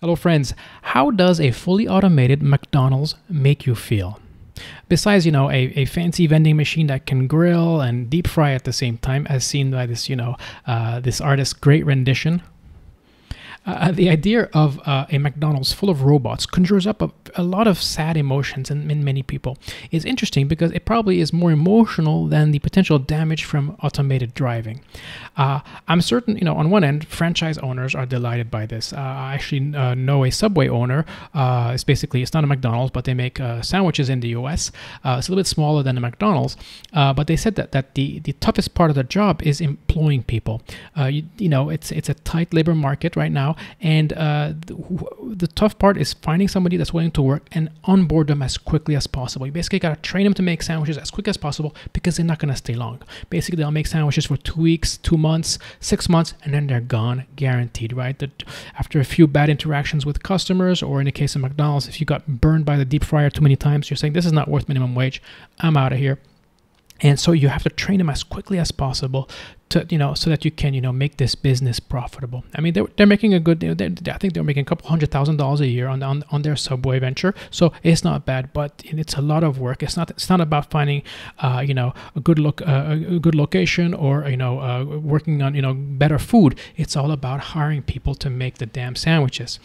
Hello, friends. How does a fully automated McDonald's make you feel? Besides, you know, a, a fancy vending machine that can grill and deep fry at the same time, as seen by this, you know, uh, this artist's great rendition uh, the idea of uh, a McDonald's full of robots conjures up a, a lot of sad emotions in, in, many people. It's interesting because it probably is more emotional than the potential damage from automated driving. Uh, I'm certain, you know, on one end, franchise owners are delighted by this. Uh, I actually uh, know a Subway owner. Uh, it's basically it's not a McDonald's, but they make sandwiches in the U.S. it's a little bit smaller than a McDonald's, but they said that that the the toughest part of the job is employing people. You, you know, it's it's a tight labor market right now. And uh, the, the, tough part is finding somebody that's willing to work and onboard them as quickly as possible. You basically got to train them to make sandwiches as quick as possible because they're not going to stay long. Basically, they'll make sandwiches for two weeks, two months, six months, and then they're gone, guaranteed, right? That after a few bad interactions with customers, or in the case of McDonald's, if you got burned by the deep fryer too many times, you're saying, This is not worth minimum wage. I'm out of here. And so you have to train them as quickly as possible to you know so that you can you know make this business profitable. I mean they're, they're making a good i think they're making a couple hundred thousand dollars a year on, on on their subway venture. So it's not bad but it's a lot of work. It's not it's not about finding uh, you know a good look uh, a good location or you know uh, working on you know better food. It's all about hiring people to make the damn sandwiches.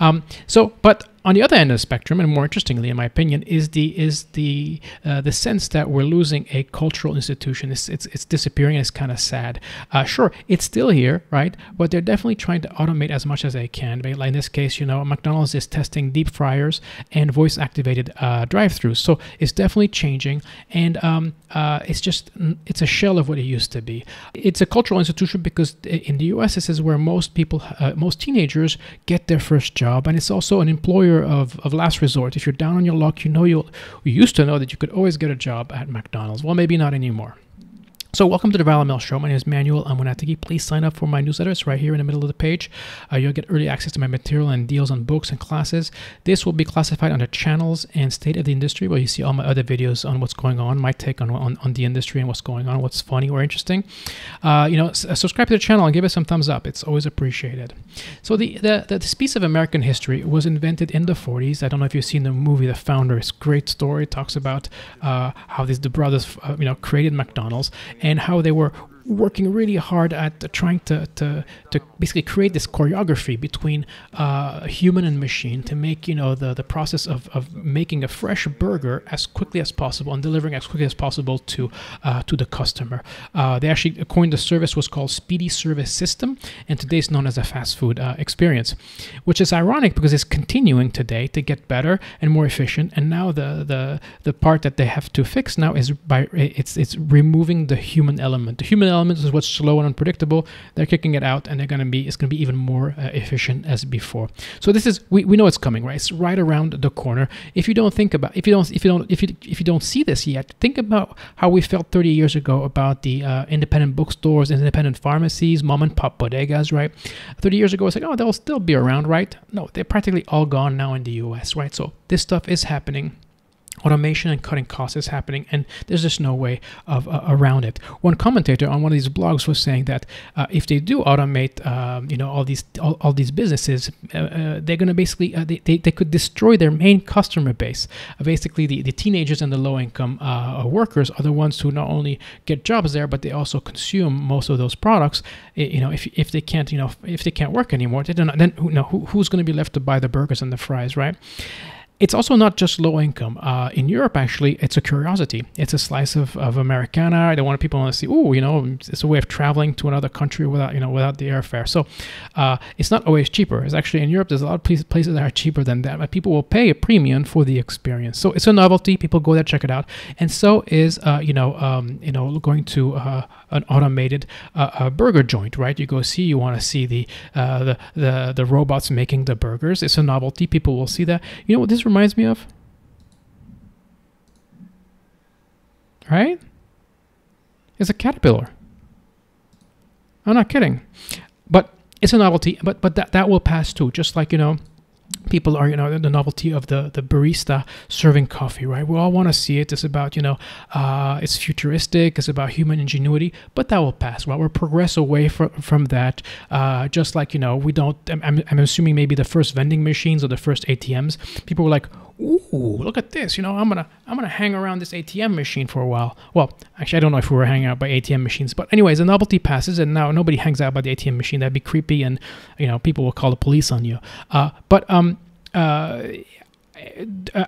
Um, so but on the other end of the spectrum, and more interestingly, in my opinion, is the is the uh, the sense that we're losing a cultural institution. It's it's, it's disappearing. It's kind of sad Uh, sure, it's still here, right? But they're definitely trying to automate as much as they can. Like in this case, you know, McDonald's is testing deep fryers and voice activated uh, drive-throughs. So it's definitely changing, and um, uh, it's just it's a shell of what it used to be. It's a cultural institution because in the U.S. this is where most people, uh, most teenagers get their first job, and it's also an employer of, of last resort. If you're down on your luck, you know you'll you used to know that you could always get a job at McDonald's. Well, maybe not anymore. So welcome to the ViralML Show. My name is Manuel Amunategui. Please sign up for my newsletter. It's right here in the middle of the page. Uh, you'll get early access to my material and deals on books and classes. This will be classified under channels and state of the industry, where you see all my other videos on what's going on, my take on, on, on the industry and what's going on, what's funny or interesting. Uh, you know, uh, subscribe to the channel and give us some thumbs up. It's always appreciated. So the, the, the, this piece of American history was invented in the 40s. I don't know if you've seen the movie The Founder. It's a great story. It talks about uh, how these the brothers, uh, you know, created McDonald's and how they were working really hard at trying to, to, to basically create this choreography between uh, human and machine to make you know the, the process of, of making a fresh burger as quickly as possible and delivering as quickly as possible to uh, to the customer. Uh, they actually coined the service was called Speedy Service System, and today it's known as a fast food uh, experience, which is ironic because it's continuing today to get better and more efficient. And now the the the part that they have to fix now is by it's it's removing the human element. The human elements is what's slow and unpredictable. They're kicking it out, and they're going to be it's going to be even more uh, efficient as before. So this is we, we know it's coming, right? It's right around the corner. If you don't think about if you don't if you don't if you if you don't see this yet, think about how we felt 30 years ago about the uh, independent bookstores, independent pharmacies, mom and pop bodegas, right? 30 years ago, it's like oh they'll still be around, right? No, they're practically all gone now in the U.S., right? So this stuff is happening automation and cutting costs is happening and there's just no way of uh, around it. One commentator on one of these blogs was saying that uh, if they do automate um, you know all these all, all these businesses uh, uh they're going to basically uh, they, they, they, could destroy their main customer base. Uh, basically the, the teenagers and the low income workers are the ones who not only get jobs there but they also consume most of those products. You know if, if they can't you know if they can't work anymore then, then you know who, who's going to be left to buy the burgers and the fries right it's also not just low income. Uh, in Europe, actually, it's a curiosity. It's a slice of, of Americana. They want people to see, oh, you know, it's a way of traveling to another country without, you know, without the airfare. So uh, it's not always cheaper. It's actually in Europe, there's a lot of places that are cheaper than that, but people will pay a premium for the experience. So it's a novelty. People go there, check it out. And so is, uh, you know, um, you know, going to uh, an automated uh, burger joint, right? You go see, you want to see the, uh, the, the, the robots making the burgers. It's a novelty. People will see that. You know what reminds me of? Right? It's a caterpillar. I'm not kidding. But it's a novelty, but but that, that will pass too. Just like, you know, people are you know the novelty of the the barista serving coffee right? We all want to see it. It's about you know uh, it's futuristic it's about human ingenuity but that will pass right? We'll progress away from from that uh, just like you know we don't I'm, I'm assuming maybe the first vending machines or the first atms people were like ooh look at this you know i'm gonna i'm gonna hang around this atm machine for a while well actually i don't know if we were hanging out by atm machines but anyways the novelty passes and now nobody hangs out by the atm machine that'd be creepy and you know people will call the police on you uh, but um uh,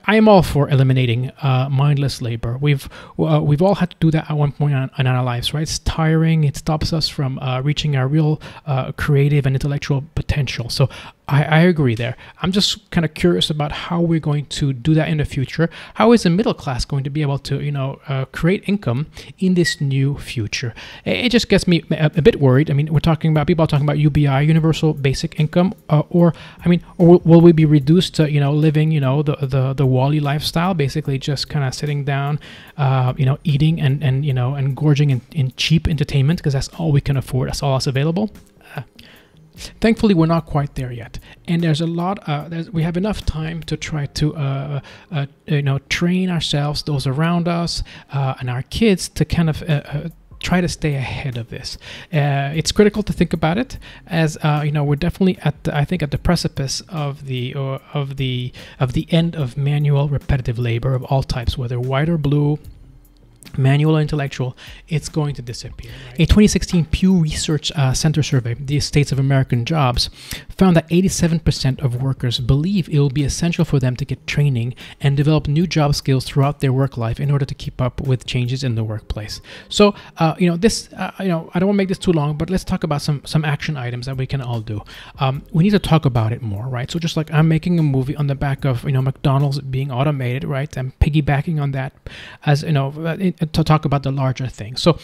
I am all for eliminating uh, mindless labor. We've uh, we've all had to do that at one point in, our lives, right? It's tiring. It stops us from uh, reaching our real uh, creative and intellectual potential. So I, I agree there. I'm just kind of curious about how we're going to do that in the future. How is the middle class going to be able to, you know, uh, create income in this new future? It, it just gets me a, a, bit worried. I mean, we're talking about people talking about UBI, universal basic income, uh, or I mean, or will, we be reduced to, you know, living, you know, the the the WALL-E lifestyle, basically just kind of sitting down, uh, you know, eating and and you know and gorging in, in cheap entertainment because that's all we can afford. That's all that's available. Thankfully, we're not quite there yet, and there's a lot. Uh, there's, we have enough time to try to, uh, uh, you know, train ourselves, those around us, uh, and our kids to kind of uh, uh, try to stay ahead of this. It's critical to think about it, as you know, we're definitely at the, I think at the precipice of the of the of the end of manual repetitive labor of all types, whether white or blue, manual or intellectual, it's going to disappear. Right? A 2016 Pew Research uh, Center survey, the States of American Jobs, found that 87% of workers believe it will be essential for them to get training and develop new job skills throughout their work life in order to keep up with changes in the workplace. So, uh, you know, this, uh, you know, I don't want to make this too long, but let's talk about some some action items that we can all do. Um, we need to talk about it more, right? So, just like I'm making a movie on the back of you know McDonald's being automated, right? I'm piggybacking on that as you know to talk about the larger thing. So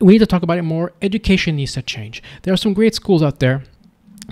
we need to talk about it more. Education needs to change. There are some great schools out there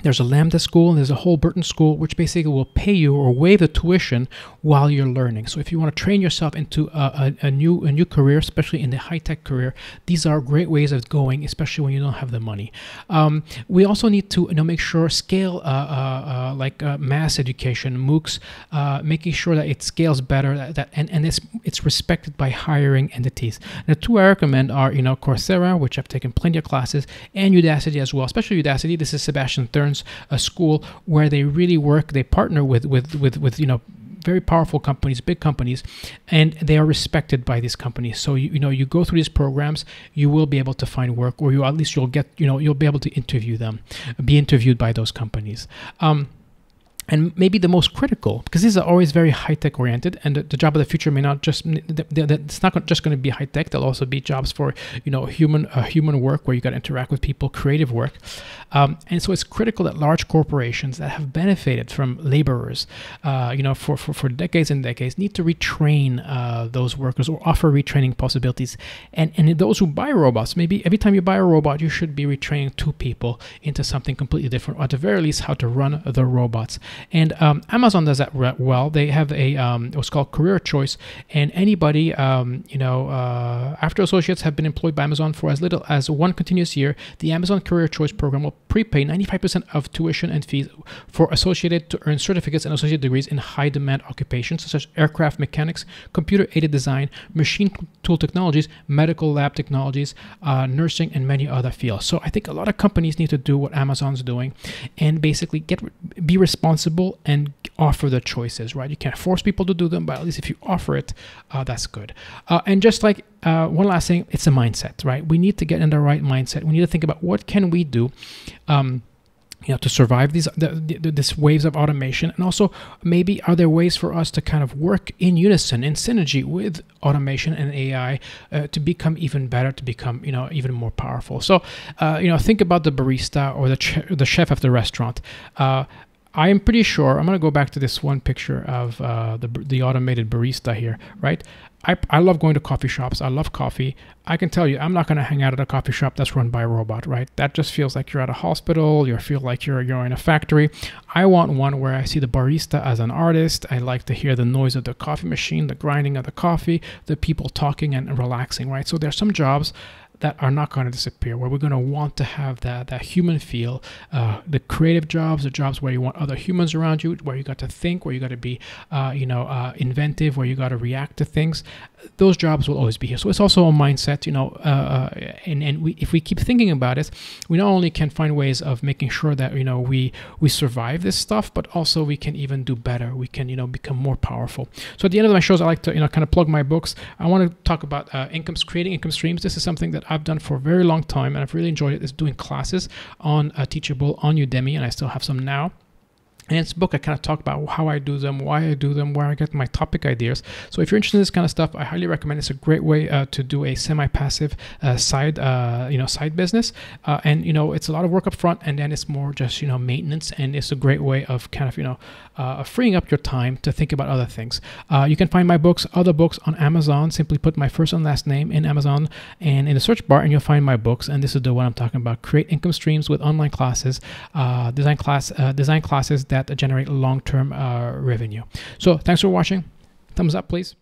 there's a Lambda school and there's a Holberton school, which basically will pay you or waive the tuition while you're learning. So if you want to train yourself into a, a, a new a new career, especially in the high tech career, these are great ways of going, especially when you don't have the money. Um, we also need to you know make sure scale uh, uh, uh, like uh, mass education, MOOCs, uh, making sure that it scales better, that, that, and and it's it's respected by hiring entities. The two I recommend are you know Coursera, which I've taken plenty of classes, and Udacity as well. Especially Udacity. This is Sebastian Thrun a school where they really work. They partner with with with with you know very powerful companies, big companies, and they are respected by these companies. So you, you know you go through these programs, you will be able to find work, or you at least you'll get you know you'll be able to interview them, be interviewed by those companies. Um, and maybe the most critical because these are always very high tech oriented and the, the, job of the future may not just it's not just going to be high tech there'll also be jobs for you know human uh, human work where you got to interact with people creative work. Um, and so it's critical that large corporations that have benefited from laborers uh, you know for, for, for decades and decades need to retrain uh, those workers or offer retraining possibilities. And and those who buy robots maybe every time you buy a robot you should be retraining two people into something completely different or at the very least how to run the robots and um, Amazon does that well. They have a um, what's called career choice, and anybody, um, you know, uh, after associates have been employed by Amazon for as little as one continuous year, the Amazon Career Choice program will prepay 95% of tuition and fees for associated to earn certificates and associate degrees in high demand occupations such as aircraft mechanics, computer aided design, machine tool technologies, medical lab technologies, uh, nursing, and many other fields. So I think a lot of companies need to do what Amazon's doing and basically get be responsible and offer the choices, right? You can't force people to do them, but at least if you offer it, uh, that's good. Uh, and just like uh, one last thing, it's a mindset, right? We need to get in the right mindset. We need to think about what can we do. Um, you know to survive these the, the, this waves of automation and also maybe are there ways for us to kind of work in unison in synergy with automation and ai uh, to become even better to become you know even more powerful so uh, you know think about the barista or the, ch- the chef of the restaurant uh, I am pretty sure I'm gonna go back to this one picture of uh, the the automated barista here, right? I, I love going to coffee shops. I love coffee. I can tell you, I'm not gonna hang out at a coffee shop that's run by a robot, right? That just feels like you're at a hospital. You feel like you're you're in a factory. I want one where I see the barista as an artist. I like to hear the noise of the coffee machine, the grinding of the coffee, the people talking and relaxing, right? So there's some jobs that are not going to disappear, where we're going to want to have that that human feel, uh, the creative jobs, the jobs where you want other humans around you, where you got to think, where you got to be, uh, you know, uh, inventive, where you got to react to things. Those jobs will always be here. So it's also a mindset, you know, uh, uh, and and we, if we keep thinking about it, we not only can find ways of making sure that you know we we survive this stuff, but also we can even do better. We can you know become more powerful. So at the end of my shows, I like to you know kind of plug my books. I want to talk about uh, income creating income streams. This is something that I've done for a very long time and I've really enjoyed it. Is doing classes on uh, Teachable on Udemy, and I still have some now. And in this book, I kind of talk about how I do them, why I do them, where I get my topic ideas. So if you're interested in this kind of stuff, I highly recommend. It's a great way uh, to do a semi-passive uh, side, uh, you know, side business. Uh, and you know, it's a lot of work up front, and then it's more just you know maintenance. And it's a great way of kind of you know uh, freeing up your time to think about other things. Uh, you can find my books, other books on Amazon. Simply put my first and last name in Amazon and in the search bar, and you'll find my books. And this is the one I'm talking about: create income streams with online classes, design class, design classes that generate long-term uh, revenue. So thanks for watching. Thumbs up, please.